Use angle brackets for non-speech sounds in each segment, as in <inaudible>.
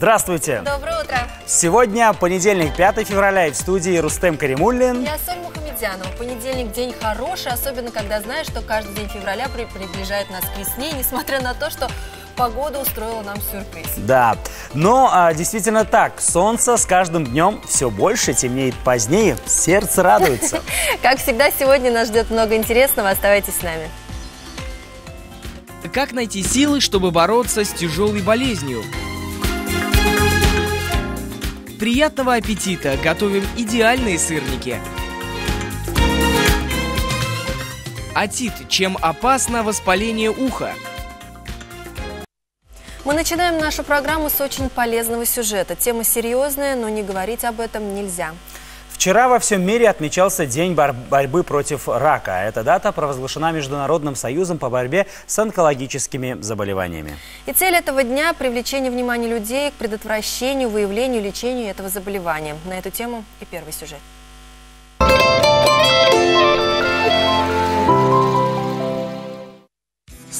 Здравствуйте! Доброе утро! Сегодня понедельник, 5 февраля, и в студии Рустем Каримуллин. Я Соль Мухамедянова. Понедельник день хороший, особенно когда знаешь, что каждый день февраля при приближает нас к весне, <laughs> несмотря на то, что погода устроила нам сюрприз. Да, но а, действительно так, солнце с каждым днем все больше, темнеет позднее, сердце радуется. <laughs> Как всегда, сегодня нас ждет много интересного, оставайтесь с нами. Как найти силы, чтобы бороться с тяжелой болезнью? Приятного аппетита! Готовим идеальные сырники. Атит. Чем опасно воспаление уха? Мы начинаем нашу программу с очень полезного сюжета. Тема серьезная, но не говорить об этом нельзя. Вчера во всем мире отмечался День бор борьбы против рака. Эта дата провозглашена Международным союзом по борьбе с онкологическими заболеваниями. И цель этого дня – привлечение внимания людей к предотвращению, выявлению, лечению этого заболевания. На эту тему и первый сюжет.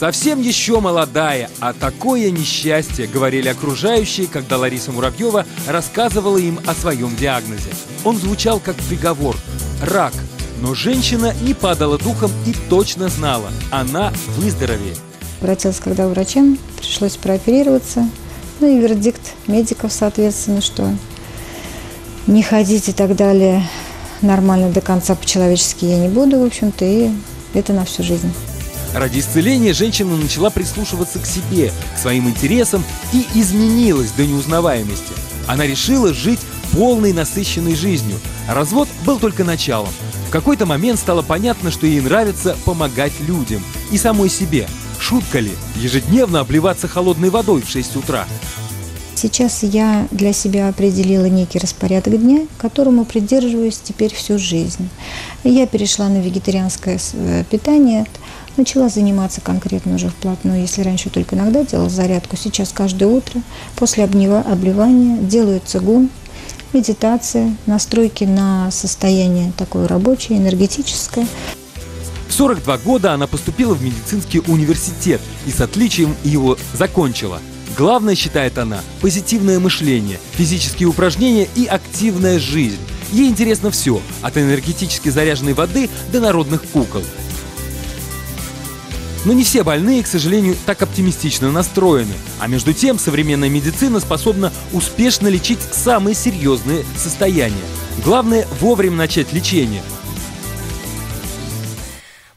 Совсем еще молодая, а такое несчастье, говорили окружающие, когда Лариса Муравьева рассказывала им о своем диагнозе. Он звучал как приговор – рак. Но женщина не падала духом и точно знала – она выздоровеет. Обратилась когда врачам, пришлось прооперироваться. Ну и вердикт медиков, соответственно, что не ходить и так далее нормально до конца по-человечески я не буду, в общем-то, и это на всю жизнь. Ради исцеления женщина начала прислушиваться к себе, к своим интересам и изменилась до неузнаваемости. Она решила жить полной насыщенной жизнью. Развод был только началом. В какой-то момент стало понятно, что ей нравится помогать людям и самой себе. Шутка ли? Ежедневно обливаться холодной водой в 6 утра. Сейчас я для себя определила некий распорядок дня, которому придерживаюсь теперь всю жизнь. Я перешла на вегетарианское э, питание, начала заниматься конкретно уже вплотную. Если раньше только иногда делала зарядку, сейчас каждое утро после обливания делаю цигун, медитация, настройки на состояние такое рабочее, энергетическое. В 42 года она поступила в медицинский университет и с отличием его закончила – Главное, считает она, позитивное мышление, физические упражнения и активная жизнь. Ей интересно все, от энергетически заряженной воды до народных кукол. Но не все больные, к сожалению, так оптимистично настроены. А между тем, современная медицина способна успешно лечить самые серьезные состояния. Главное – вовремя начать лечение,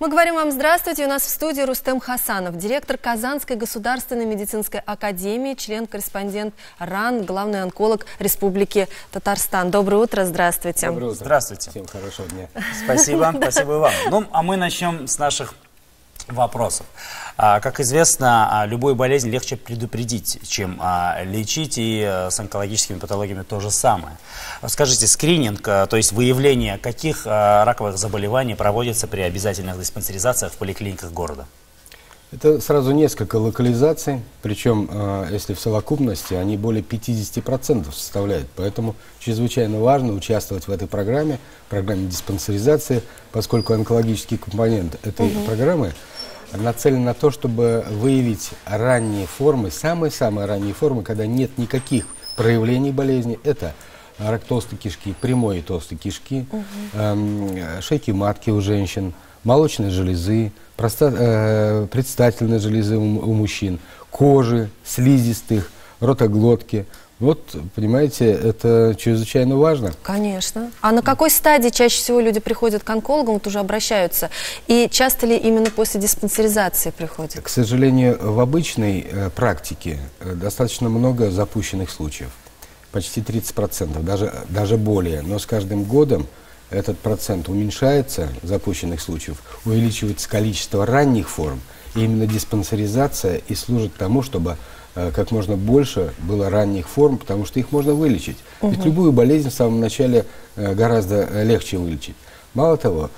мы говорим вам здравствуйте. У нас в студии Рустем Хасанов, директор Казанской государственной медицинской академии, член-корреспондент РАН, главный онколог Республики Татарстан. Доброе утро, здравствуйте. Доброе утро. Здравствуйте. Всем хорошего дня. Спасибо, <laughs> спасибо вам. Ну, а мы начнем с наших вопросов. А, как известно, а, любую болезнь легче предупредить, чем а, лечить, и э, с онкологическими патологиями то же самое. Скажите, скрининг, то есть выявление каких раковых заболеваний проводится при обязательных диспансеризациях в поликлиниках города? Это сразу несколько локализаций, причем, если в совокупности, они более 50% составляют. Поэтому чрезвычайно важно участвовать в этой программе, программе диспансеризации, поскольку онкологический компонент этой угу. программы – нацелен на то, чтобы выявить ранние формы, самые-самые ранние формы, когда нет никаких проявлений болезни. Это рак толстой кишки, прямой и толстой кишки, угу. э, шейки матки у женщин, молочной железы, проста, э, предстательной железы у, у мужчин, кожи, слизистых, ротоглотки – вот, понимаете, это чрезвычайно важно. Конечно. А на какой стадии чаще всего люди приходят к онкологам, вот уже обращаются? И часто ли именно после диспансеризации приходят? К сожалению, в обычной э, практике э, достаточно много запущенных случаев. Почти 30%, даже, даже более. Но с каждым годом этот процент уменьшается, запущенных случаев, увеличивается количество ранних форм. И именно диспансеризация и служит тому, чтобы как можно больше было ранних форм, потому что их можно вылечить. Угу. Ведь любую болезнь в самом начале э, гораздо э, легче вылечить. Мало того,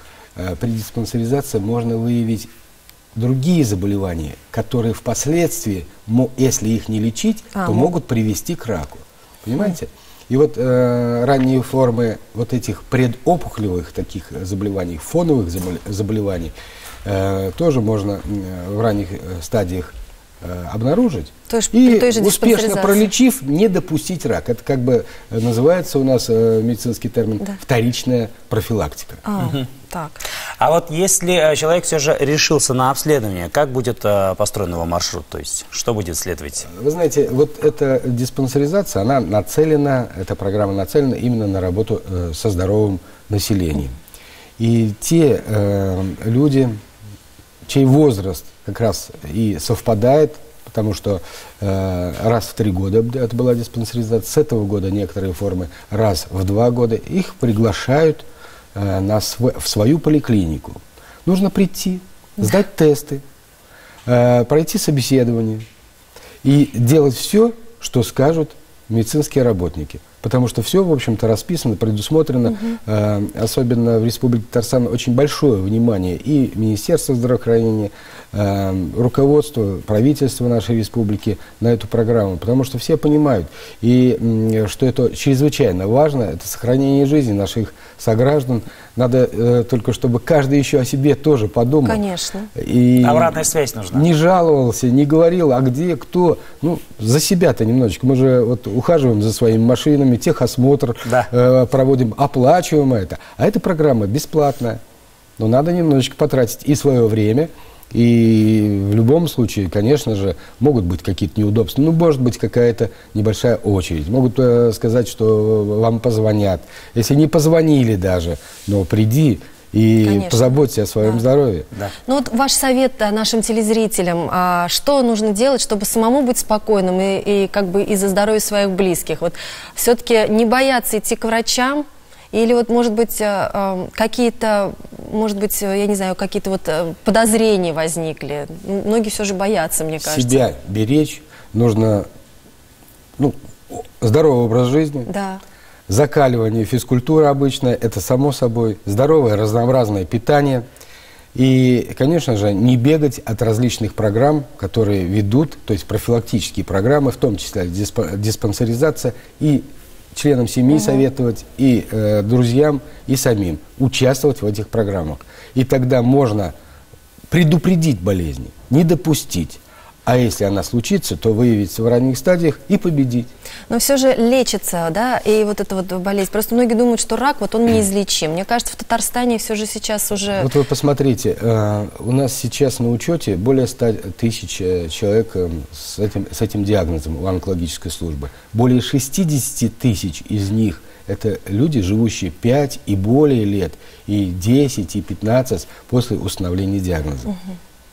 при диспансеризации можно выявить другие заболевания, которые впоследствии, если их не лечить, а, то ну. могут привести к раку. Понимаете? И вот э, ранние формы вот этих предопухолевых таких заболеваний, фоновых заболеваний, э, тоже можно э, в ранних стадиях э, обнаружить. То есть и той же успешно пролечив, не допустить рак. Это как бы э, называется у нас э, медицинский термин Да. вторичная профилактика. А, так. А вот если э, человек все же решился на обследование, как будет э, построен его маршрут? То есть, что будет следовать? Вы знаете, вот эта диспансеризация, она нацелена, эта программа нацелена именно на работу э, со здоровым населением. И те э, люди, чей возраст как раз и совпадает, потому что э, раз в три года это была диспансеризация, с этого года некоторые формы раз в два года, их приглашают э, на св- в свою поликлинику. Нужно прийти, сдать тесты, э, пройти собеседование и делать все, что скажут медицинские работники. Потому что все, в общем-то, расписано, предусмотрено, э, особенно в Республике Татарстан, очень большое внимание и Министерства здравоохранения, э, руководство, правительство нашей республики на эту программу. Потому что все понимают, и что это чрезвычайно важно, это сохранение жизни наших сограждан. Надо э, только, чтобы каждый еще о себе тоже подумал. Конечно. И Обратная связь нужна. Не жаловался, не говорил, а где, кто. Ну, за себя-то немножечко. Мы же вот ухаживаем за своими машинами, техосмотр Да. э, проводим, оплачиваем это. А эта программа бесплатная. Но надо немножечко потратить и свое время, и в любом случае, конечно же, могут быть какие-то неудобства. Ну, может быть, какая-то небольшая очередь. Могут э, сказать, что вам позвонят. Если не позвонили даже, но приди и Конечно. позаботься о своем Да. здоровье. Да. Ну вот ваш совет а, нашим телезрителям, а, что нужно делать, чтобы самому быть спокойным и, и как бы из-за здоровья своих близких? Вот все-таки не бояться идти к врачам или вот может быть а, а, какие-то, может быть, э, я не знаю, какие-то вот э, подозрения возникли? Многие все же боятся, мне кажется. себя беречь, нужно ну, здоровый образ жизни, Да. закаливание, физкультура обычная, это само собой, здоровое разнообразное питание. И, конечно же, не бегать от различных программ, которые ведут, то есть профилактические программы, в том числе диспансеризация, и членам семьи советовать, и э, друзьям, и самим участвовать в этих программах. И тогда можно предупредить болезни, не допустить. А если она случится, то выявить в ранних стадиях и победить. Но все же лечится, да, и вот эта вот болезнь. Просто многие думают, что рак, вот он <clears throat> неизлечим. Мне кажется, в Татарстане все же сейчас уже... Вот вы посмотрите, э, у нас сейчас на учете более 100 тысяч э, человек э, с этим, с этим диагнозом у онкологической службы. Более 60 тысяч из них это люди, живущие 5 и более лет, и 10, и 15 после установления диагноза.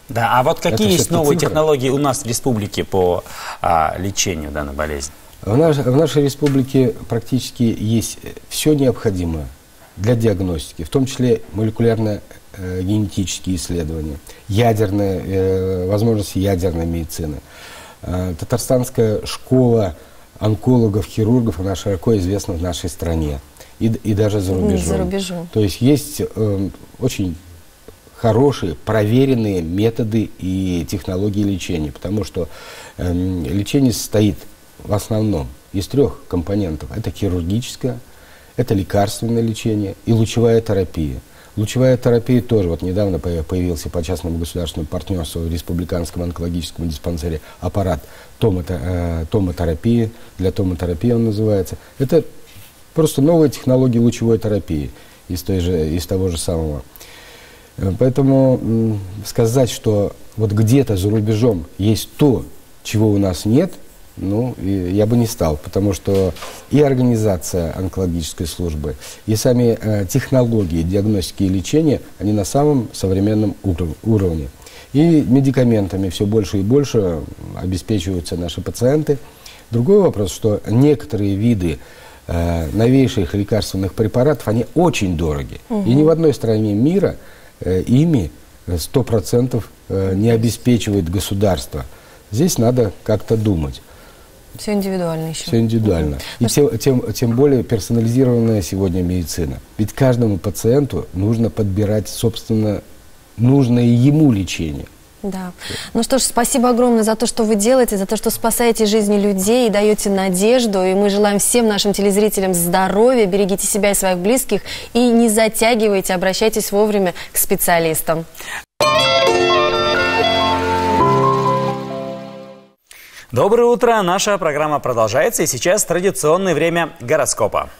Да, а вот какие Это есть новые цифры. технологии у нас в республике по а, лечению данной болезни? В, наш- в нашей республике практически есть все необходимое для диагностики, в том числе молекулярно-генетические исследования, ядерные, э, возможности ядерной медицины. Э, Татарстанская школа онкологов, хирургов, она широко известна в нашей стране и, и даже за рубежом. за рубежом. То есть есть э, очень хорошие, проверенные методы и технологии лечения, потому что эм, лечение состоит в основном из трех компонентов. Это хирургическое, это лекарственное лечение и лучевая терапия. Лучевая терапия тоже, вот недавно по- появился по частному государственному партнерству в Республиканском онкологическом диспансере аппарат томото- э, томотерапии, для томотерапии он называется. Это просто новые технологии лучевой терапии из, той же, из того же самого. Э, Поэтому сказать, что вот где-то за рубежом есть то, чего у нас нет, ну, я бы не стал, потому что и организация онкологической службы, и сами э, технологии диагностики и лечения, они на самом современном уров- уровне. И медикаментами все больше и больше обеспечиваются наши пациенты. Другой вопрос, что некоторые виды э, новейших лекарственных препаратов, они очень дороги. И ни в одной стране мира ими э, 100% э, не обеспечивает государство. Здесь надо как-то думать. Все индивидуально еще. Все индивидуально. И тем, тем, тем более персонализированная сегодня медицина. Ведь каждому пациенту нужно подбирать, собственно, нужное ему лечение. Да. Ну что ж, спасибо огромное за то, что вы делаете, за то, что спасаете жизни людей и даете надежду. И мы желаем всем нашим телезрителям здоровья, берегите себя и своих близких и не затягивайте, обращайтесь вовремя к специалистам. Доброе утро! Наша программа продолжается, и сейчас традиционное время гороскопа.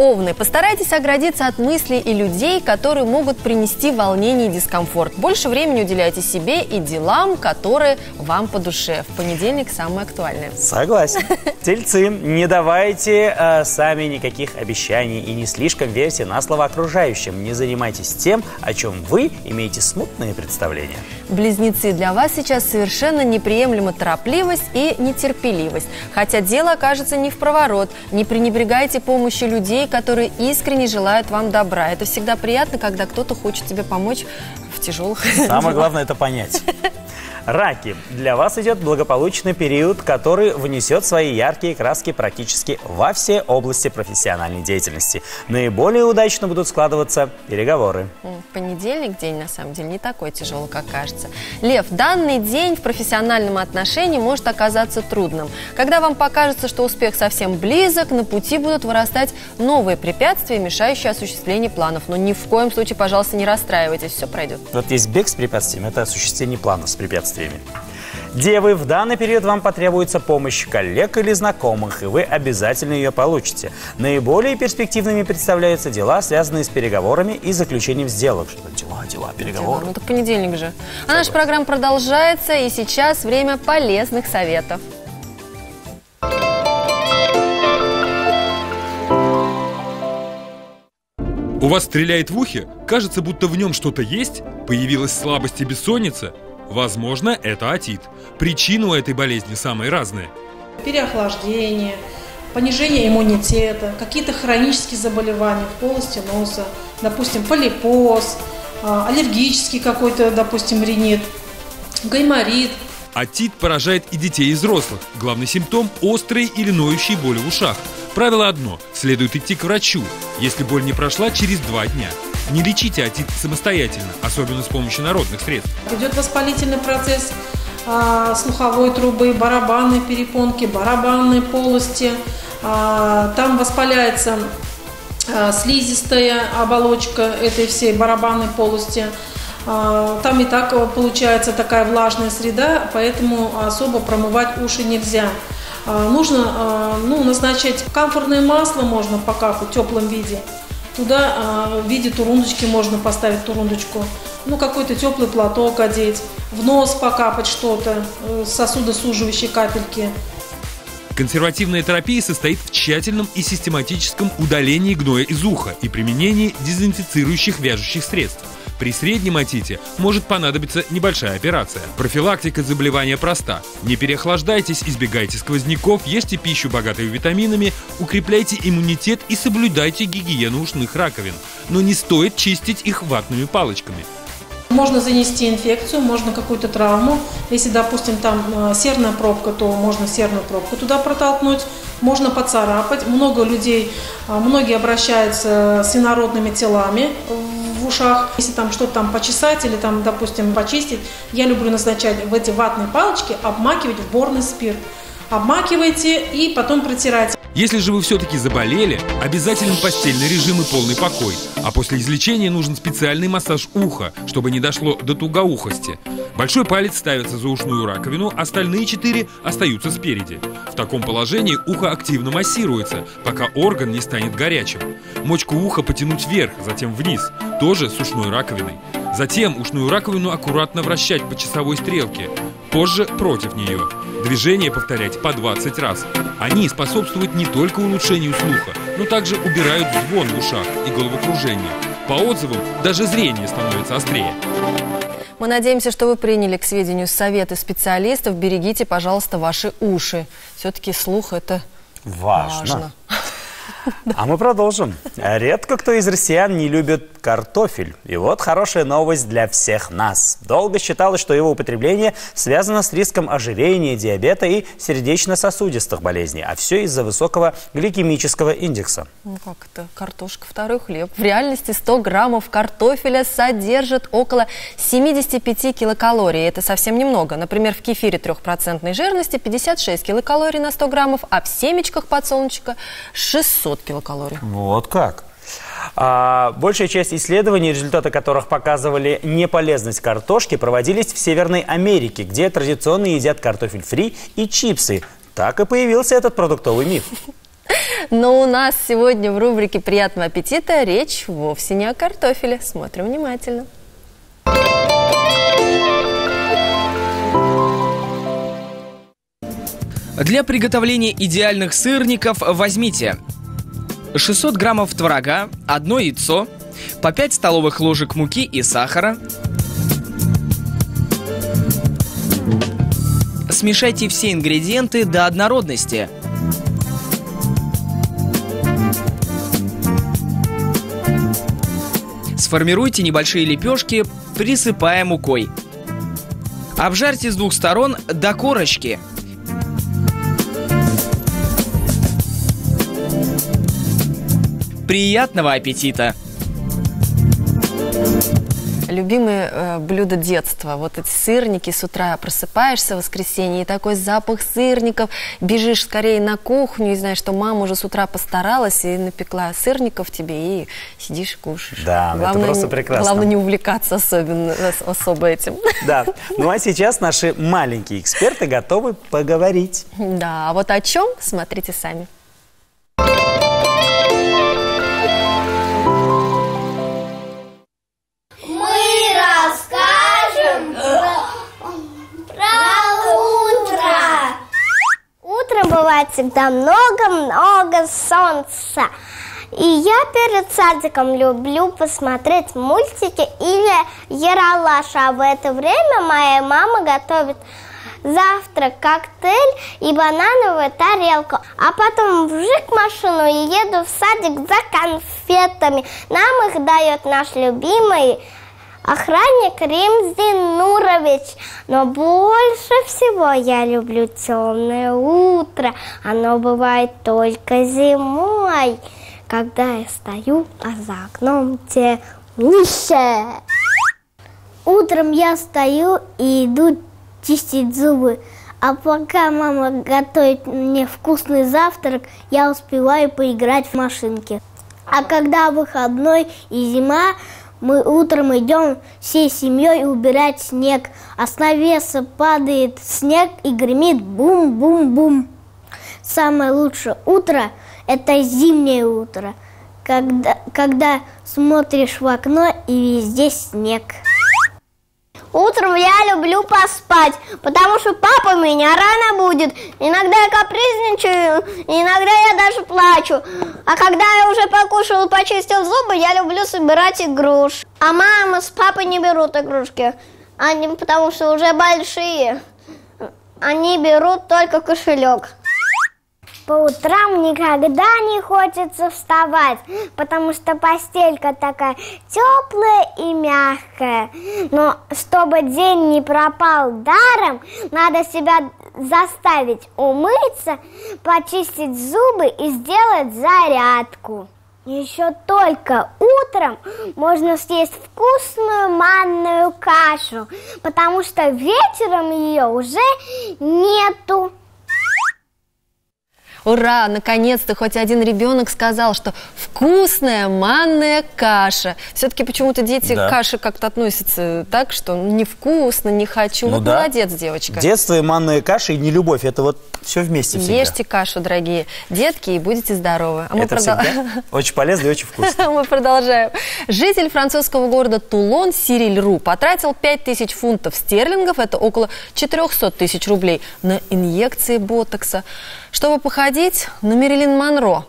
Овны, постарайтесь оградиться от мыслей и людей, которые могут принести волнение и дискомфорт. Больше времени уделяйте себе и делам, которые вам по душе. В понедельник самое актуальное. Согласен. <laughs> Тельцы, не давайте э, сами никаких обещаний и не слишком верьте на слово окружающим. Не занимайтесь тем, о чем вы имеете смутные представления. Близнецы, для вас сейчас совершенно неприемлема торопливость и нетерпеливость. Хотя дело окажется не в проворот. Не пренебрегайте помощью людей, которые искренне желают вам добра. Это всегда приятно, когда кто-то хочет тебе помочь в тяжелых Самое главное это понять. Раки. Для вас идет благополучный период, который внесет свои яркие краски практически во все области профессиональной деятельности. Наиболее удачно будут складываться переговоры. Понедельник день, на самом деле, не такой тяжелый, как кажется. Лев, данный день в профессиональном отношении может оказаться трудным. Когда вам покажется, что успех совсем близок, на пути будут вырастать новые препятствия, мешающие осуществлению планов. Но ни в коем случае, пожалуйста, не расстраивайтесь, все пройдет. Вот есть бег с препятствиями, это осуществление планов с препятствиями препятствиями. Девы, в данный период вам потребуется помощь коллег или знакомых, и вы обязательно ее получите. Наиболее перспективными представляются дела, связанные с переговорами и заключением сделок. Что дела, дела, переговоры. Дела. Ну так понедельник же. А наша программа продолжается, и сейчас время полезных советов. У вас стреляет в ухе? Кажется, будто в нем что-то есть? Появилась слабость и бессонница? Возможно, это отит. Причины у этой болезни самые разные. Переохлаждение, понижение иммунитета, какие-то хронические заболевания в полости носа, допустим, полипоз, а, аллергический какой-то, допустим, ринит, гайморит. Отит поражает и детей, и взрослых. Главный симптом – острые или ноющие боли в ушах. Правило одно – следует идти к врачу, если боль не прошла через два дня – не лечите отит самостоятельно, особенно с помощью народных средств. Идет воспалительный процесс а, слуховой трубы, барабанной перепонки, барабанной полости. А, там воспаляется а, слизистая оболочка этой всей барабанной полости. А, там и так получается такая влажная среда, поэтому особо промывать уши нельзя. А, нужно а, ну, назначать комфортное масло, можно покапать в теплом виде. Туда а, в виде турундочки можно поставить турундочку. Ну, какой-то теплый платок одеть. В нос покапать что-то, э, сосудосуживающие капельки. Консервативная терапия состоит в тщательном и систематическом удалении гноя из уха и применении дезинфицирующих вяжущих средств. При среднем отите может понадобиться небольшая операция. Профилактика заболевания проста. Не переохлаждайтесь, избегайте сквозняков, ешьте пищу, богатую витаминами, укрепляйте иммунитет и соблюдайте гигиену ушных раковин. Но не стоит чистить их ватными палочками. Можно занести инфекцию, можно какую-то травму. Если, допустим, там э, серная пробка, то можно серную пробку туда протолкнуть, можно поцарапать. Много людей, э, многие обращаются с инородными телами ушах. Если там что-то там почесать или там, допустим, почистить, я люблю назначать в эти ватные палочки, обмакивать в борный спирт. Обмакивайте и потом протирайте. Если же вы все-таки заболели, обязателен постельный режим и полный покой. А после излечения нужен специальный массаж уха, чтобы не дошло до тугоухости. Большой палец ставится за ушную раковину, остальные четыре остаются спереди. В таком положении ухо активно массируется, пока орган не станет горячим. Мочку уха потянуть вверх, затем вниз, тоже с ушной раковиной. Затем ушную раковину аккуратно вращать по часовой стрелке, позже против нее. Движения повторять по 20 раз. Они способствуют не только улучшению слуха, но также убирают звон в ушах и головокружение. По отзывам, даже зрение становится острее. Мы надеемся, что вы приняли к сведению советы специалистов. Берегите, пожалуйста, ваши уши. Все-таки слух это важно. важно. <laughs> А мы продолжим. Редко кто из россиян не любит картофель. И вот хорошая новость для всех нас. Долго считалось, что его употребление связано с риском ожирения, диабета и сердечно-сосудистых болезней. А все из-за высокого гликемического индекса. Ну как это? Картошка, второй хлеб. В реальности 100 граммов картофеля содержит около 75 килокалорий. Это совсем немного. Например, в кефире трехпроцентной жирности 56 килокалорий на 100 граммов, а в семечках подсолнечка 600 килокалорий. Вот как. А, большая часть исследований, результаты которых показывали неполезность картошки, проводились в Северной Америке, где традиционно едят картофель фри и чипсы. Так и появился этот продуктовый миф. Но у нас сегодня в рубрике «Приятного аппетита» речь вовсе не о картофеле. Смотрим внимательно. Для приготовления идеальных сырников возьмите 600 граммов творога, одно яйцо, по 5 столовых ложек муки и сахара. Смешайте все ингредиенты до однородности. Сформируйте небольшие лепешки, присыпая мукой. Обжарьте с двух сторон до корочки – Приятного аппетита! Любимые э, блюда детства. Вот эти сырники с утра просыпаешься в воскресенье, и такой запах сырников. Бежишь скорее на кухню и знаешь, что мама уже с утра постаралась и напекла сырников тебе, и сидишь и кушаешь. Да, главное, это просто прекрасно. Главное не увлекаться особенно, особо этим. <laughs> Да. Ну а сейчас наши маленькие эксперты готовы поговорить. Да, а вот о чем, смотрите сами. Бывает всегда много-много солнца. И я перед садиком люблю посмотреть мультики или Яралаш. А в это время моя мама готовит завтрак, коктейль и банановую тарелку. А потом вжик машину и еду в садик за конфетами. Нам их дает наш любимый охранник Римзин Нурович. Но больше всего я люблю темное утро. Оно бывает только зимой, когда я стою, а за окном темнище. Утром я стою и иду чистить зубы. А пока мама готовит мне вкусный завтрак, я успеваю поиграть в машинки. А когда выходной и зима, мы утром идем всей семьей убирать снег, а с навеса падает снег и гремит бум-бум-бум. Самое лучшее утро – это зимнее утро, когда, когда смотришь в окно и везде снег. Утром я люблю поспать, потому что папа меня рано будет. Иногда я капризничаю, иногда я даже плачу. А когда я уже покушал и почистил зубы, я люблю собирать игрушки. А мама с папой не берут игрушки, они потому что уже большие. Они берут только кошелек. По утрам никогда не хочется вставать, потому что постелька такая теплая и мягкая. Но чтобы день не пропал даром, надо себя заставить умыться, почистить зубы и сделать зарядку. Еще только утром можно съесть вкусную манную кашу, потому что вечером ее уже нету. Ура! Наконец-то хоть один ребенок сказал, что вкусная манная каша. Все-таки почему-то дети да. к каше как-то относятся так, что невкусно, не хочу. Ну, вот да. молодец, девочка. Детство и манная каша и не любовь, это вот все вместе всегда. Ешьте кашу, дорогие детки, и будете здоровы. А мы это продол... всегда <laughs> очень полезно и очень вкусно. <laughs> Мы продолжаем. Житель французского города Тулон Сириль Ру потратил 5000 фунтов стерлингов, это около 400 тысяч рублей, на инъекции ботокса, чтобы походить на Мерилин Монро.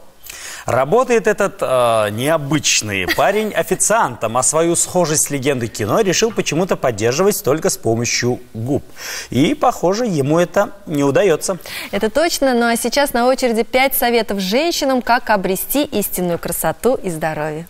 Работает этот э, необычный <laughs> парень официантом, а свою схожесть с легендой кино решил почему-то поддерживать только с помощью губ. И, похоже, ему это не удается. Это точно, ну а сейчас на очереди пять советов женщинам, как обрести истинную красоту и здоровье.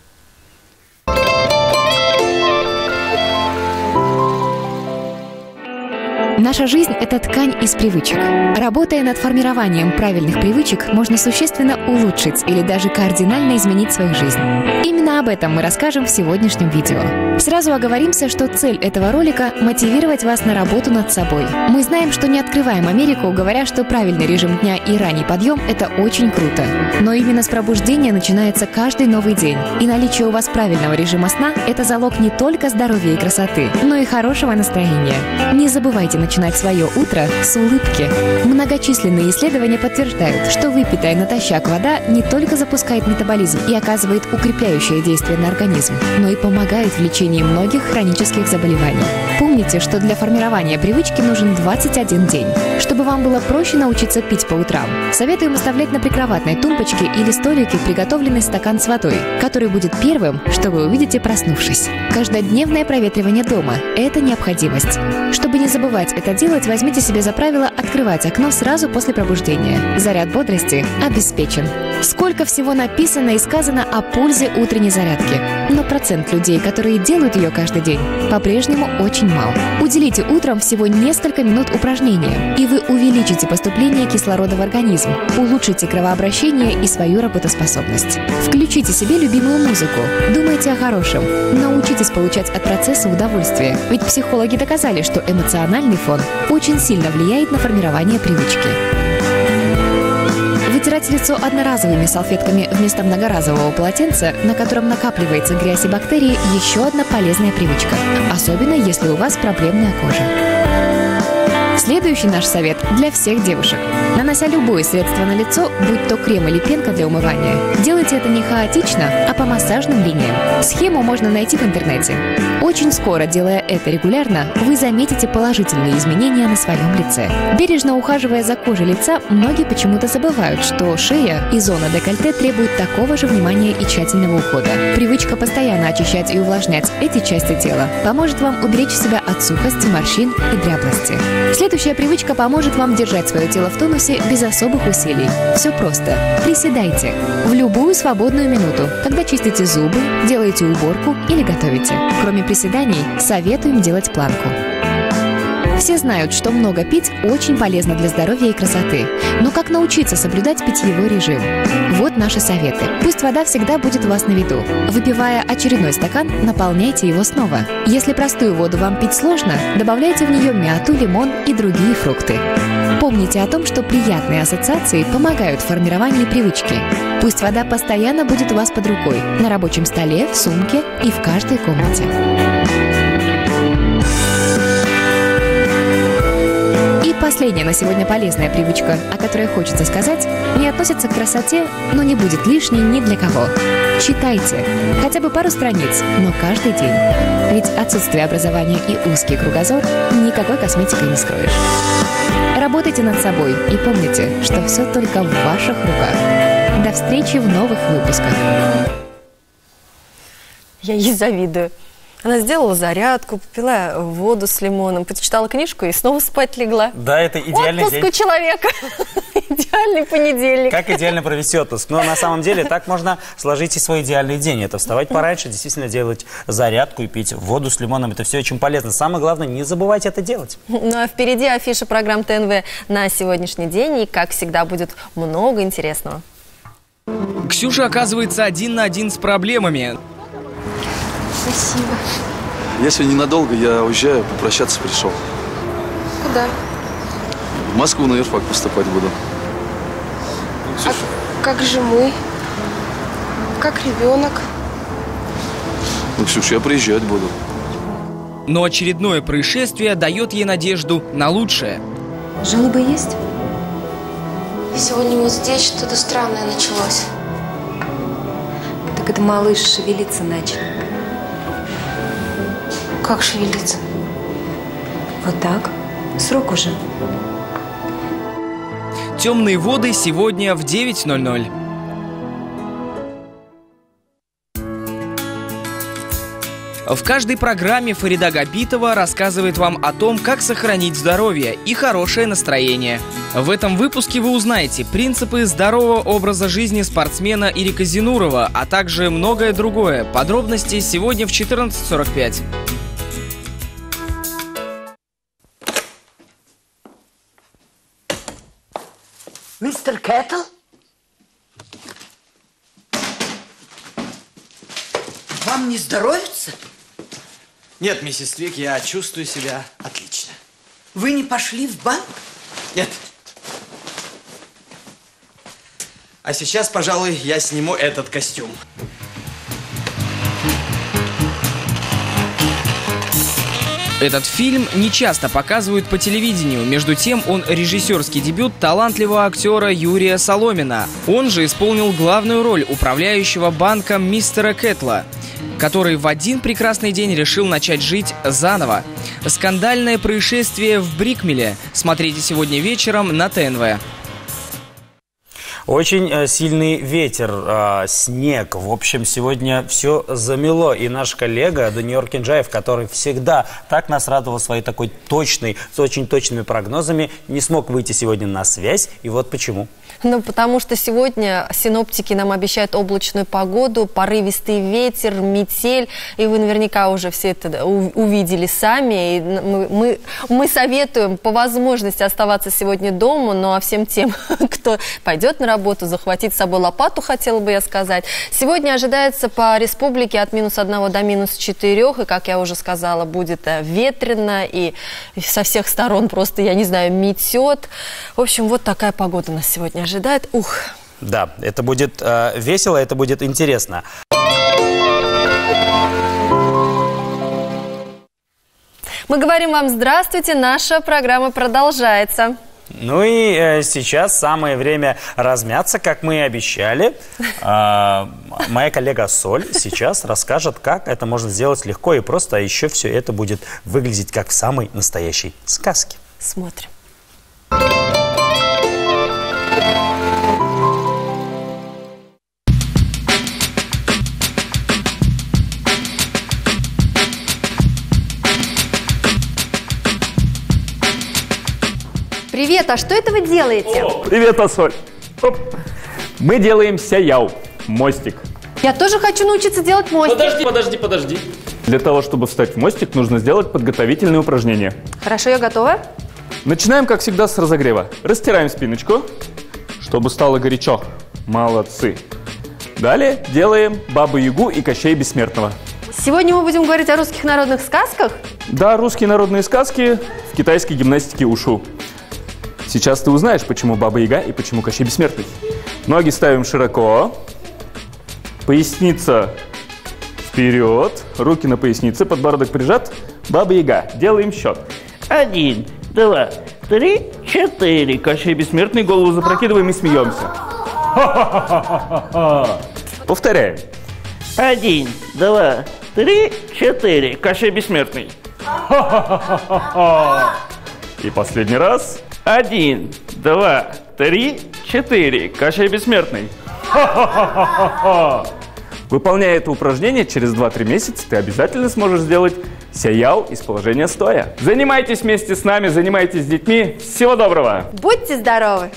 Наша жизнь – это ткань из привычек. Работая над формированием правильных привычек, можно существенно улучшить или даже кардинально изменить свою жизнь. Именно об этом мы расскажем в сегодняшнем видео. Сразу оговоримся, что цель этого ролика – мотивировать вас на работу над собой. Мы знаем, что не открываем Америку, говоря, что правильный режим дня и ранний подъем – это очень круто. Но именно с пробуждения начинается каждый новый день. И наличие у вас правильного режима сна – это залог не только здоровья и красоты, но и хорошего настроения. Не забывайте начинать свое утро с улыбки. Многочисленные исследования подтверждают, что выпитая натощак вода не только запускает метаболизм и оказывает укрепляющее действие на организм, но и помогает в лечении многих хронических заболеваний. Помните, что для формирования привычки нужен 21 день. Чтобы вам было проще научиться пить по утрам, советуем оставлять на прикроватной тумбочке или столике приготовленный стакан с водой, который будет первым, что вы увидите, проснувшись. Каждодневное проветривание дома – это необходимость. Чтобы не забывать это делать, возьмите себе за правило открывать окно сразу после пробуждения. Заряд бодрости обеспечен. Сколько всего написано и сказано о пользе утренней зарядки. Но процент людей, которые делают ее каждый день, по-прежнему очень мал. Уделите утром всего несколько минут упражнения, и вы увеличите поступление кислорода в организм, улучшите кровообращение и свою работоспособность. Включите себе любимую музыку, думайте о хорошем, научитесь получать от процесса удовольствие. Ведь психологи доказали, что эмоциональный фон очень сильно влияет на формирование привычки. Вытирать лицо одноразовыми салфетками вместо многоразового полотенца, на котором накапливается грязь и бактерии, еще одна полезная привычка. Особенно, если у вас проблемная кожа. Следующий наш совет для всех девушек. Нанося любое средство на лицо, будь то крем или пенка для умывания, делайте это не хаотично, а по массажным линиям. Схему можно найти в интернете. Очень скоро, делая это регулярно, вы заметите положительные изменения на своем лице. Бережно ухаживая за кожей лица, многие почему-то забывают, что шея и зона декольте требуют такого же внимания и тщательного ухода. Привычка постоянно очищать и увлажнять эти части тела поможет вам уберечь себя от сухости, морщин и дряблости. Следующая привычка поможет вам держать свое тело в тонусе без особых усилий. Все просто. Приседайте. В любую свободную минуту, когда чистите зубы, делаете уборку или готовите. Кроме приседаний, советуем делать планку. Все знают, что много пить очень полезно для здоровья и красоты. Но как научиться соблюдать питьевой режим? Вот наши советы. Пусть вода всегда будет у вас на виду. Выпивая очередной стакан, наполняйте его снова. Если простую воду вам пить сложно, добавляйте в нее мяту, лимон и другие фрукты. Помните о том, что приятные ассоциации помогают в формировании привычки. Пусть вода постоянно будет у вас под рукой, на рабочем столе, в сумке и в каждой комнате. Последняя на сегодня полезная привычка, о которой хочется сказать, не относится к красоте, но не будет лишней ни для кого. Читайте. Хотя бы пару страниц, но каждый день. Ведь отсутствие образования и узкий кругозор никакой косметикой не скроешь. Работайте над собой и помните, что все только в ваших руках. До встречи в новых выпусках. Я ей завидую. Она сделала зарядку, попила воду с лимоном, почитала книжку и снова спать легла. Да, это идеальный Отпуск день. у человека. <laughs> Идеальный понедельник. Как идеально провести отпуск. Но на самом деле так можно сложить и свой идеальный день. Это вставать пораньше, действительно делать зарядку и пить воду с лимоном. Это все очень полезно. Самое главное, не забывайте это делать. Ну а впереди афиша программ ТНВ на сегодняшний день. И, как всегда, будет много интересного. Ксюша оказывается один на один с проблемами. Спасибо. Я сегодня ненадолго, я уезжаю, попрощаться пришел. Куда? В Москву на юрфак поступать буду. А как же мы? Как ребенок? Ну, Ксюш, я приезжать буду. Но очередное происшествие дает ей надежду на лучшее. Жалобы есть? Сегодня вот здесь что-то странное началось. Так это малыш шевелиться начал. Как шевелиться? Вот так. Срок уже. Темные воды сегодня в 9.00. В каждой программе Фарида Габитова рассказывает вам о том, как сохранить здоровье и хорошее настроение. В этом выпуске вы узнаете принципы здорового образа жизни спортсмена Ирика Зинурова, а также многое другое. Подробности сегодня в 14.45. Мистер Кэтл? Вам не здоровится? Нет, миссис Твик, я чувствую себя отлично. Вы не пошли в банк? Нет. А сейчас, пожалуй, я сниму этот костюм. Этот фильм не часто показывают по телевидению. Между тем, он режиссерский дебют талантливого актера Юрия Соломина. Он же исполнил главную роль управляющего банком мистера Кэтла который в один прекрасный день решил начать жить заново. Скандальное происшествие в Брикмеле. Смотрите сегодня вечером на ТНВ. Очень э, сильный ветер, э, снег. В общем, сегодня все замело. И наш коллега Даниор Кинджаев, который всегда так нас радовал своей такой точной, с очень точными прогнозами, не смог выйти сегодня на связь. И вот почему. Ну, потому что сегодня синоптики нам обещают облачную погоду, порывистый ветер, метель, и вы наверняка уже все это увидели сами. И мы, мы, мы советуем по возможности оставаться сегодня дома, ну а всем тем, <laughs> кто пойдет на работу, захватить с собой лопату, хотела бы я сказать. Сегодня ожидается по республике от минус 1 до минус 4, и, как я уже сказала, будет э, ветрено, и со всех сторон просто, я не знаю, метет. В общем, вот такая погода нас сегодня ожидает. Ух! Да, это будет э, весело, это будет интересно. Мы говорим вам здравствуйте, наша программа продолжается. Ну и э, сейчас самое время размяться, как мы и обещали. Э, <laughs> моя коллега Соль сейчас расскажет, как это можно сделать легко и просто, а еще все это будет выглядеть как в самой настоящей сказке. Смотрим. Привет, а что это вы делаете? О, привет, Асоль. Оп. Мы делаем сяяу, мостик. Я тоже хочу научиться делать мостик. Подожди, подожди, подожди. Для того, чтобы встать в мостик, нужно сделать подготовительные упражнения. Хорошо, я готова. Начинаем, как всегда, с разогрева. Растираем спиночку, чтобы стало горячо. Молодцы. Далее делаем Бабу-Ягу и Кощей Бессмертного. Сегодня мы будем говорить о русских народных сказках? Да, русские народные сказки в китайской гимнастике ушу. Сейчас ты узнаешь, почему Баба Яга и почему Кощей Бессмертный. Ноги ставим широко. Поясница вперед. Руки на пояснице, подбородок прижат. Баба Яга. Делаем счет. Один, два, три, четыре. Кощей Бессмертный. Голову запрокидываем и смеемся. Повторяем. Один, два, три, четыре. Кощей Бессмертный. И последний раз. Один, два, три, четыре. Кощей Бессмертный. <laughs> Выполняя это упражнение, через 2-3 месяца ты обязательно сможешь сделать сяял из положения стоя. Занимайтесь вместе с нами, занимайтесь с детьми. Всего доброго! Будьте здоровы!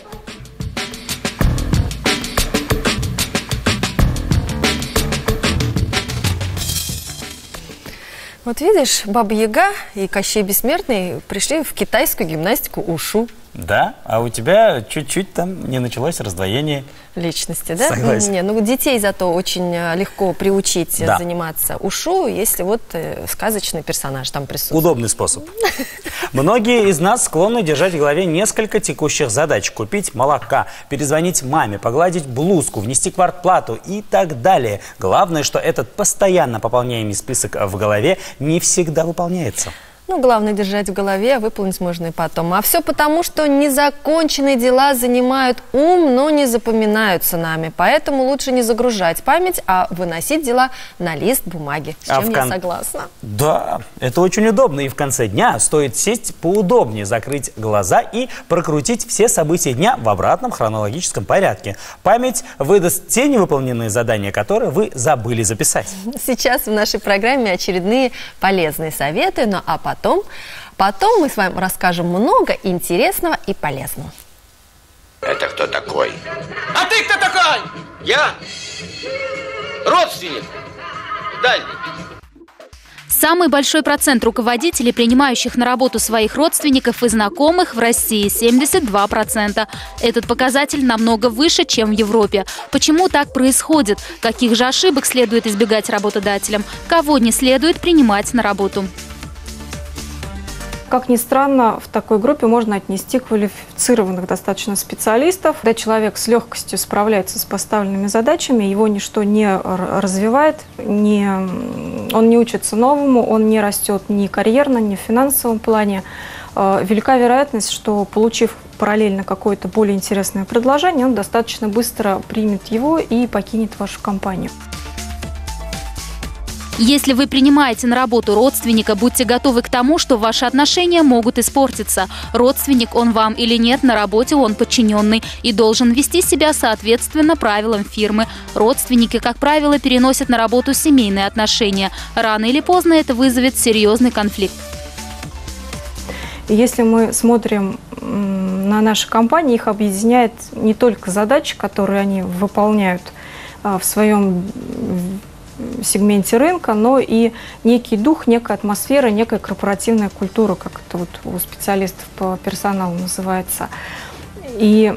Вот видишь, Баба Яга и Кощей Бессмертный пришли в китайскую гимнастику ушу. Да, а у тебя чуть-чуть там не началось раздвоение личности, да? Согласен. Не, ну детей зато очень э, легко приучить Да. заниматься ушу, если вот э, сказочный персонаж там присутствует. Удобный способ. Многие из нас склонны держать в голове несколько текущих задач. Купить молока, перезвонить маме, погладить блузку, внести квартплату и так далее. Главное, что этот постоянно пополняемый список в голове не всегда выполняется. Ну, главное держать в голове, а выполнить можно и потом. А все потому, что незаконченные дела занимают ум, но не запоминаются нами. Поэтому лучше не загружать память, а выносить дела на лист бумаги. С А чем я кон- согласна. Да, это очень удобно. И в конце дня стоит сесть поудобнее, закрыть глаза и прокрутить все события дня в обратном хронологическом порядке. Память выдаст те невыполненные задания, которые вы забыли записать. Сейчас в нашей программе очередные полезные советы, ну а потом, потом мы с вами расскажем много интересного и полезного. Это кто такой? А ты кто такой? Я родственник. Дальний. Самый большой процент руководителей, принимающих на работу своих родственников и знакомых в России – 72%. Этот показатель намного выше, чем в Европе. Почему так происходит? Каких же ошибок следует избегать работодателям? Кого не следует принимать на работу? Как ни странно, в такой группе можно отнести квалифицированных достаточно специалистов. Когда человек с легкостью справляется с поставленными задачами, его ничто не развивает, не, он не учится новому, он не растет ни карьерно, ни в финансовом плане. Э, велика вероятность, что получив параллельно какое-то более интересное предложение, он достаточно быстро примет его и покинет вашу компанию. Если вы принимаете на работу родственника, будьте готовы к тому, что ваши отношения могут испортиться. Родственник он вам или нет, на работе он подчиненный и должен вести себя соответственно правилам фирмы. Родственники, как правило, переносят на работу семейные отношения. Рано или поздно это вызовет серьезный конфликт. Если мы смотрим на наши компании, их объединяет не только задачи, которые они выполняют а, в своем сегменте рынка, но и некий дух, некая атмосфера, некая корпоративная культура, как это вот у специалистов по персоналу называется. И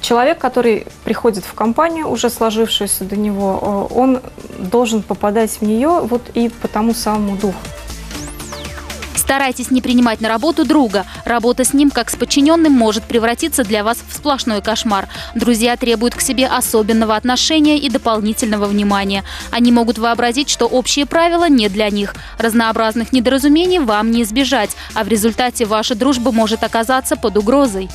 человек, который приходит в компанию, уже сложившуюся до него, он должен попадать в нее вот и по тому самому духу. Старайтесь не принимать на работу друга. Работа с ним, как с подчиненным, может превратиться для вас в сплошной кошмар. Друзья требуют к себе особенного отношения и дополнительного внимания. Они могут вообразить, что общие правила не для них. Разнообразных недоразумений вам не избежать, а в результате ваша дружба может оказаться под угрозой.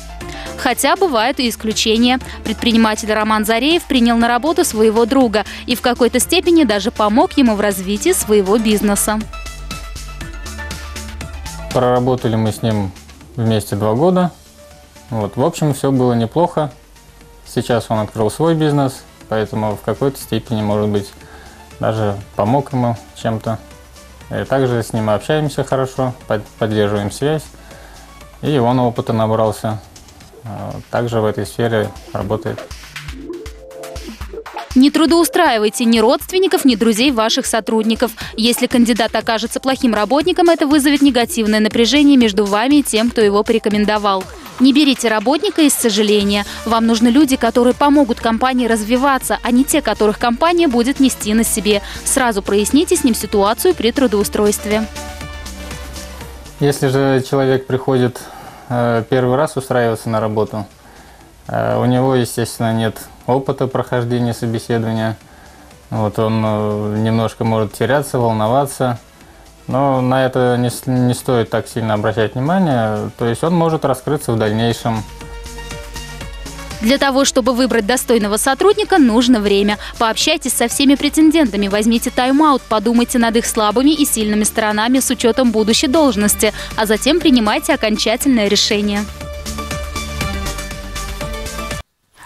Хотя бывают и исключения. Предприниматель Роман Зареев принял на работу своего друга и в какой-то степени даже помог ему в развитии своего бизнеса. Проработали мы с ним вместе два года. Вот, в общем, все было неплохо. Сейчас он открыл свой бизнес, поэтому в какой-то степени, может быть, даже помог ему чем-то. Также с ним общаемся хорошо, поддерживаем связь. И он опыта набрался. А, также в этой сфере работает. Не трудоустраивайте ни родственников, ни друзей ваших сотрудников. Если кандидат окажется плохим работником, это вызовет негативное напряжение между вами и тем, кто его порекомендовал. Не берите работника из сожаления. Вам нужны люди, которые помогут компании развиваться, а не те, которых компания будет нести на себе. Сразу проясните с ним ситуацию при трудоустройстве. Если же человек приходит э, первый раз устраиваться на работу, э, у него, естественно, нет опыта прохождения собеседования. Вот он э, немножко может теряться, волноваться, но на это не, не стоит так сильно обращать внимание. То есть он может раскрыться в дальнейшем. Для того, чтобы выбрать достойного сотрудника, нужно время. Пообщайтесь со всеми претендентами, возьмите тайм-аут, подумайте над их слабыми и сильными сторонами с учетом будущей должности, а затем принимайте окончательное решение.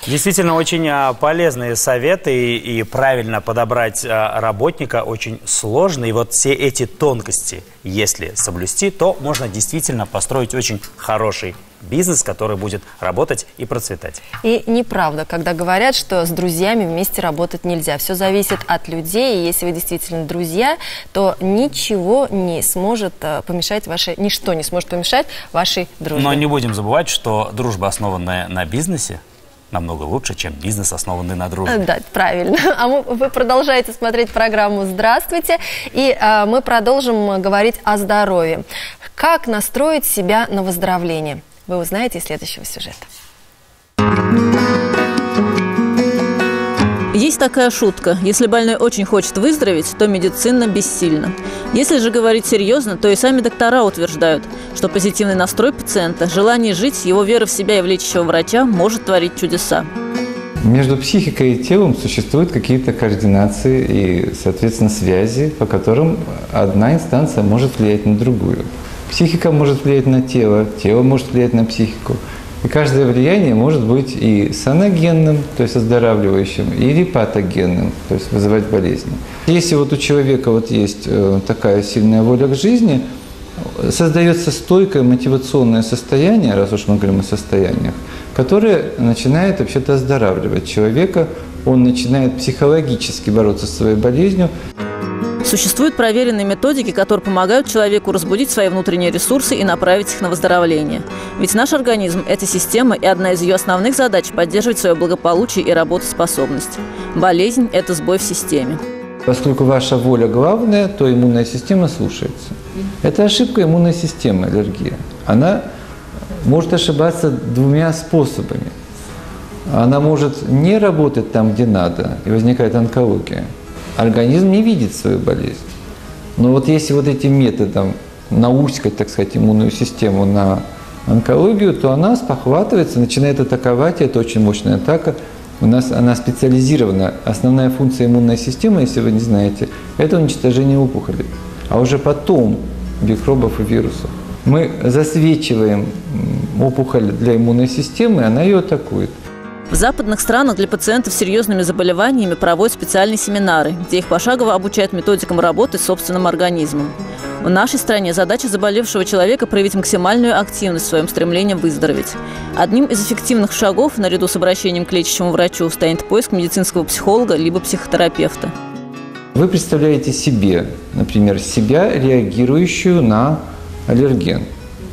Действительно, очень а, полезные советы и, и правильно подобрать а, работника очень сложно. И вот все эти тонкости, если соблюсти, то можно действительно построить очень хороший бизнес, который будет работать и процветать. И неправда, когда говорят, что с друзьями вместе работать нельзя. Все зависит от людей. И если вы действительно друзья, то ничего не сможет а, помешать вашей, ничто не сможет помешать вашей дружбе. Но не будем забывать, что дружба, основанная на бизнесе, намного лучше, чем бизнес, основанный на дружбе. Да, правильно. <laughs> А мы, вы продолжаете смотреть программу «Здравствуйте», и а, мы продолжим говорить о здоровье. Как настроить себя на выздоровление? Вы узнаете из следующего сюжета. Есть такая шутка. Если больной очень хочет выздороветь, то медицина бессильна. Если же говорить серьезно, то и сами доктора утверждают, что позитивный настрой пациента, желание жить, его вера в себя и в лечащего врача может творить чудеса. Между психикой и телом существуют какие-то координации и, соответственно, связи, по которым одна инстанция может влиять на другую. Психика может влиять на тело, тело может влиять на психику – и каждое влияние может быть и саногенным, то есть оздоравливающим, или патогенным, то есть вызывать болезни. Если вот у человека вот есть э, такая сильная воля к жизни, создается стойкое мотивационное состояние, раз уж мы говорим о состояниях, которое начинает вообще-то оздоравливать человека, он начинает психологически бороться с своей болезнью. Существуют проверенные методики, которые помогают человеку разбудить свои внутренние ресурсы и направить их на выздоровление. Ведь наш организм – это система, и одна из ее основных задач – поддерживать свое благополучие и работоспособность. Болезнь – это сбой в системе. Поскольку ваша воля главная, то иммунная система слушается. Это ошибка иммунной системы, аллергия. Она может ошибаться двумя способами. Она может не работать там, где надо, и возникает онкология. Организм не видит свою болезнь. Но вот если вот этим методом науськать, так сказать, иммунную систему на онкологию, то она спохватывается, начинает атаковать, и это очень мощная атака. У нас она специализирована. Основная функция иммунной системы, если вы не знаете, это уничтожение опухолей. А уже потом микробов и вирусов. Мы засвечиваем опухоль для иммунной системы, она ее атакует. В западных странах для пациентов с серьезными заболеваниями проводят специальные семинары, где их пошагово обучают методикам работы с собственным организмом. В нашей стране задача заболевшего человека проявить максимальную активность в своем стремлении выздороветь. Одним из эффективных шагов, наряду с обращением к лечащему врачу, станет поиск медицинского психолога либо психотерапевта. Вы представляете себе, например, себя, реагирующую на аллерген.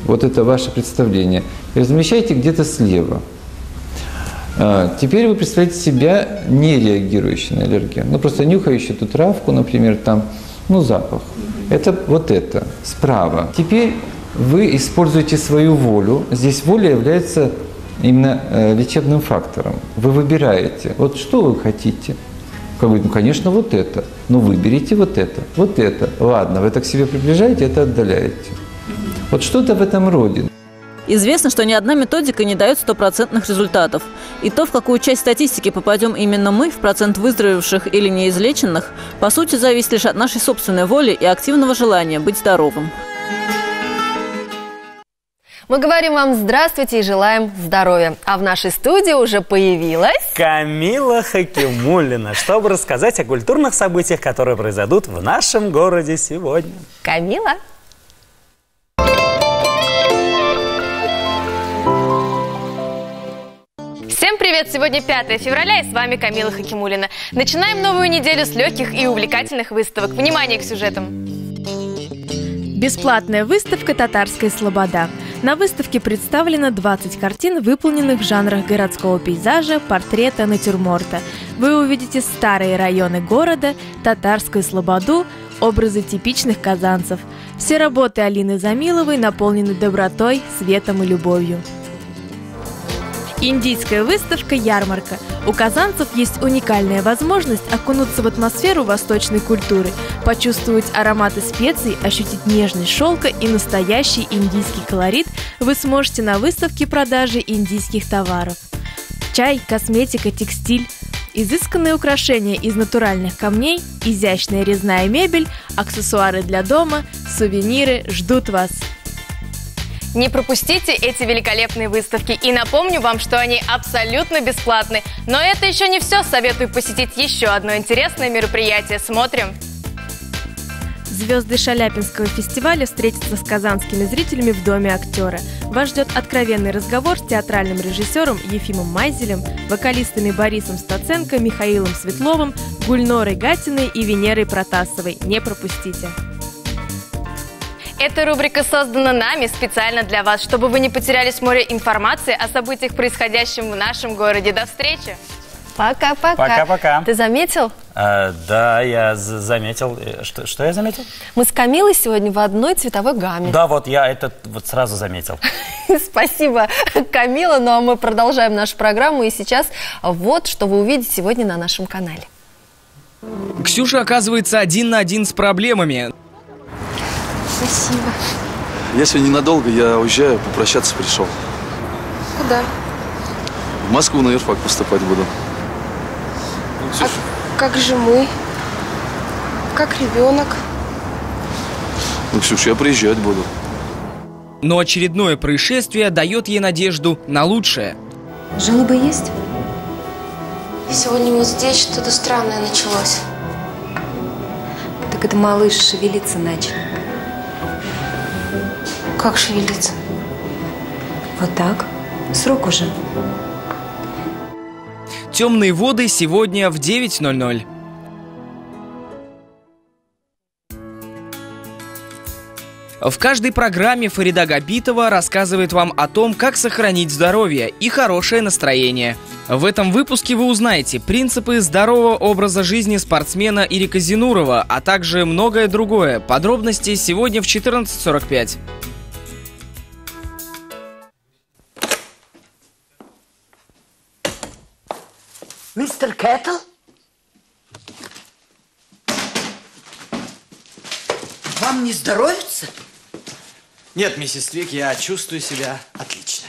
Вот это ваше представление. И размещайте где-то слева – теперь вы представляете себя не реагирующий на аллерген. Ну, просто нюхающий эту травку, например, там, ну, запах. Это вот это, справа. Теперь вы используете свою волю. Здесь воля является именно э, лечебным фактором. Вы выбираете, вот что вы хотите. Как бы, ну, конечно, вот это. Ну, выберите вот это, вот это. Ладно, вы так к себе приближаете, это отдаляете. Вот что-то в этом роде. Известно, что ни одна методика не дает стопроцентных результатов. И то, в какую часть статистики попадем именно мы, в процент выздоровевших или неизлеченных, по сути, зависит лишь от нашей собственной воли и активного желания быть здоровым. Мы говорим вам здравствуйте и желаем здоровья. А в нашей студии уже появилась... Камила Хакимулина, чтобы рассказать о культурных событиях, которые произойдут в нашем городе сегодня. Камила! Привет! Сегодня 5 февраля и с вами Камила Хакимулина. Начинаем новую неделю с легких и увлекательных выставок. Внимание к сюжетам! Бесплатная выставка «Татарская слобода». На выставке представлено 20 картин, выполненных в жанрах городского пейзажа, портрета, натюрморта. Вы увидите старые районы города, татарскую слободу, образы типичных казанцев. Все работы Алины Замиловой наполнены добротой, светом и любовью. Индийская выставка «Ярмарка». У казанцев есть уникальная возможность окунуться в атмосферу восточной культуры, почувствовать ароматы специй, ощутить нежность шелка и настоящий индийский колорит вы сможете на выставке продажи индийских товаров. Чай, косметика, текстиль, изысканные украшения из натуральных камней, изящная резная мебель, аксессуары для дома, сувениры ждут вас – не пропустите эти великолепные выставки. И напомню вам, что они абсолютно бесплатны. Но это еще не все. Советую посетить еще одно интересное мероприятие. Смотрим. Звезды Шаляпинского фестиваля встретятся с казанскими зрителями в Доме актера. Вас ждет откровенный разговор с театральным режиссером Ефимом Майзелем, вокалистами Борисом Стаценко, Михаилом Светловым, Гульнорой Гатиной и Венерой Протасовой. Не пропустите! Эта рубрика создана нами специально для вас, чтобы вы не потерялись море информации о событиях, происходящих в нашем городе. До встречи! Пока-пока. Пока-пока. Ты заметил? А, да, я заметил. Э, что, что я заметил? Мы с Камилой сегодня в одной цветовой гамме. Да, вот я это вот сразу заметил. <laughs> Спасибо, Камила. Ну а мы продолжаем нашу программу. И сейчас вот что вы увидите сегодня на нашем канале. Ксюша оказывается один на один с проблемами. Спасибо. Я сегодня ненадолго, я уезжаю, попрощаться пришел. Куда? В Москву на юрфак поступать буду. Ну, а как же мы? Как ребенок? Ну, Ксюш, я приезжать буду. Но очередное происшествие дает ей надежду на лучшее. Жалобы есть? Сегодня вот здесь что-то странное началось. Так это малыш шевелиться начал. Как шевелиться? Вот так. Срок уже. Темные воды сегодня в 9.00. В каждой программе Фарида Габитова рассказывает вам о том, как сохранить здоровье и хорошее настроение. В этом выпуске вы узнаете принципы здорового образа жизни спортсмена Ирика Зинурова, а также многое другое. Подробности сегодня в 14.45. Мистер Кэттл? Вам не здоровится? Нет, миссис Твик, я чувствую себя отлично.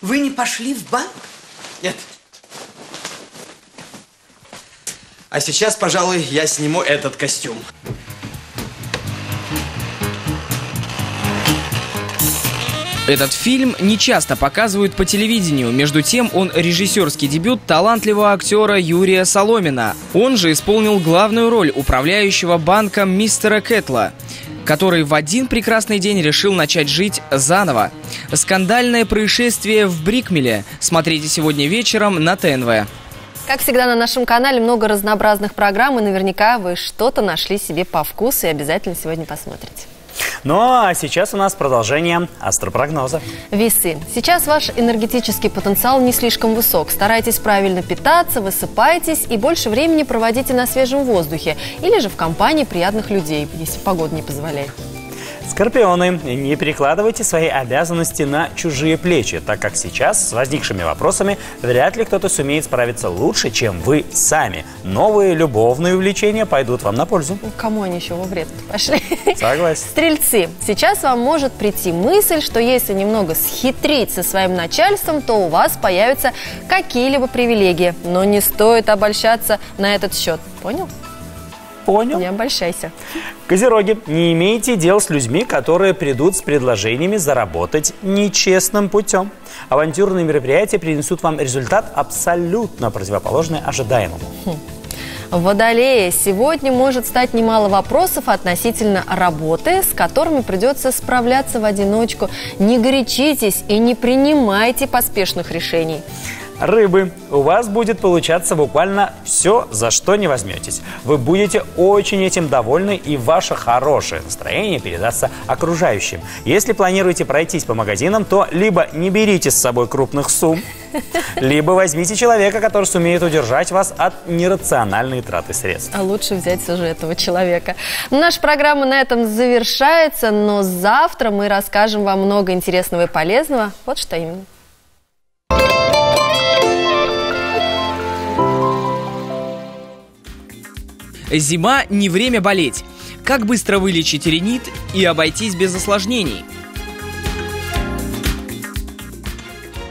Вы не пошли в банк? Нет. А сейчас, пожалуй, я сниму этот костюм. Этот фильм не часто показывают по телевидению. Между тем, он режиссерский дебют талантливого актера Юрия Соломина. Он же исполнил главную роль управляющего банком мистера Кэтла который в один прекрасный день решил начать жить заново. Скандальное происшествие в Брикмеле. Смотрите сегодня вечером на ТНВ. Как всегда на нашем канале много разнообразных программ, и наверняка вы что-то нашли себе по вкусу и обязательно сегодня посмотрите. Ну а сейчас у нас продолжение астропрогноза. Весы. Сейчас ваш энергетический потенциал не слишком высок. Старайтесь правильно питаться, высыпайтесь и больше времени проводите на свежем воздухе или же в компании приятных людей, если погода не позволяет. Скорпионы, не перекладывайте свои обязанности на чужие плечи, так как сейчас с возникшими вопросами вряд ли кто-то сумеет справиться лучше, чем вы сами. Новые любовные увлечения пойдут вам на пользу. Кому они еще во вред пошли? Согласен. Стрельцы, сейчас вам может прийти мысль, что если немного схитрить со своим начальством, то у вас появятся какие-либо привилегии. Но не стоит обольщаться на этот счет. Понял? Понял. Не обольщайся. Козероги, не имейте дел с людьми, которые придут с предложениями заработать нечестным путем. Авантюрные мероприятия принесут вам результат абсолютно противоположный ожидаемому. Хм. Водолея, сегодня может стать немало вопросов относительно работы, с которыми придется справляться в одиночку. Не горячитесь и не принимайте поспешных решений. Рыбы, у вас будет получаться буквально все, за что не возьметесь. Вы будете очень этим довольны, и ваше хорошее настроение передастся окружающим. Если планируете пройтись по магазинам, то либо не берите с собой крупных сумм, <laughs> либо возьмите человека, который сумеет удержать вас от нерациональной траты средств. А лучше взять все же этого человека. Наша программа на этом завершается, но завтра мы расскажем вам много интересного и полезного. Вот что именно. Зима – не время болеть. Как быстро вылечить ринит и обойтись без осложнений?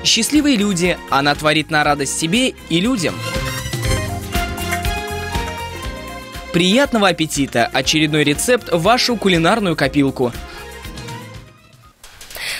Счастливые люди, она творит на радость себе и людям. Приятного аппетита! Очередной рецепт в вашу кулинарную копилку –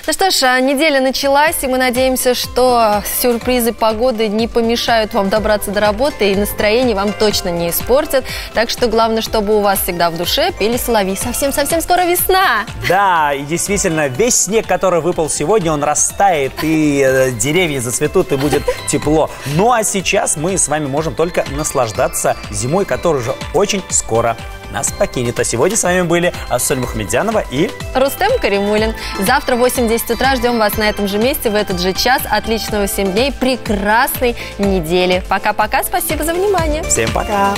ну что ж, а неделя началась, и мы надеемся, что сюрпризы погоды не помешают вам добраться до работы, и настроение вам точно не испортят. Так что главное, чтобы у вас всегда в душе пели соловьи. Совсем-совсем скоро весна! Да, и действительно, весь снег, который выпал сегодня, он растает, и э, деревья зацветут, и будет тепло. Ну а сейчас мы с вами можем только наслаждаться зимой, которая уже очень скоро нас покинет. А сегодня с вами были Ассоль Мухамедянова и... Рустем Каримулин. Завтра в 8-10 утра ждем вас на этом же месте, в этот же час. Отличного 7 дней, прекрасной недели. Пока-пока, спасибо за внимание. Всем пока.